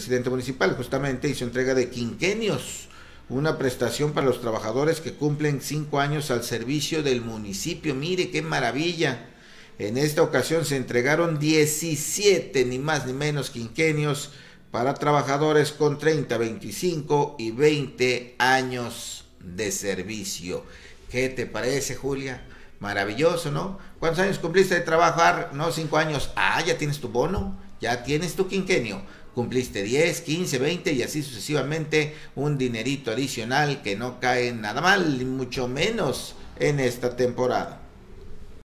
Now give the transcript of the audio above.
presidente municipal justamente hizo entrega de quinquenios, una prestación para los trabajadores que cumplen cinco años al servicio del municipio. Mire qué maravilla. En esta ocasión se entregaron 17, ni más ni menos, quinquenios para trabajadores con 30, 25 y 20 años de servicio. ¿Qué te parece, Julia? Maravilloso, ¿no? ¿Cuántos años cumpliste de trabajar? No, cinco años. Ah, ya tienes tu bono, ya tienes tu quinquenio. Cumpliste 10, 15, 20 y así sucesivamente un dinerito adicional que no cae nada mal, mucho menos en esta temporada.